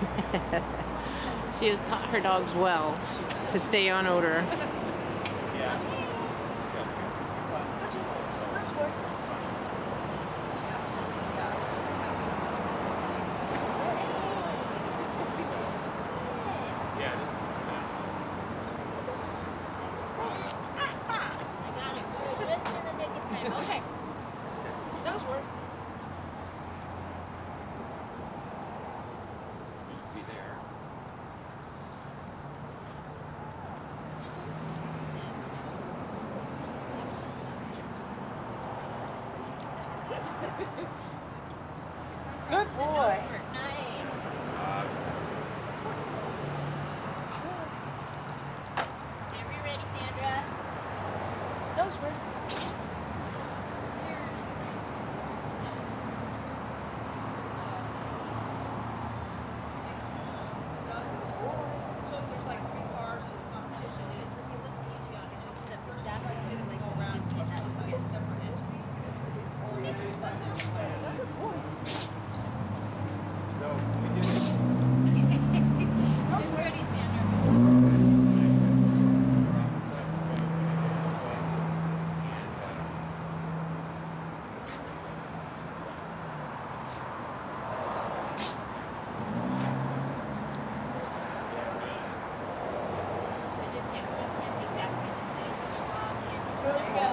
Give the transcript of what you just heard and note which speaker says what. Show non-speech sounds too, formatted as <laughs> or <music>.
Speaker 1: <laughs> She has taught her dogs well to stay on odor. Yeah.
Speaker 2: Yeah, just I got it. Just in the nick of time. Okay.
Speaker 3: Nose work. Good boy.
Speaker 2: Nice. Camera ready, Sandra.
Speaker 3: Nose work. Yeah.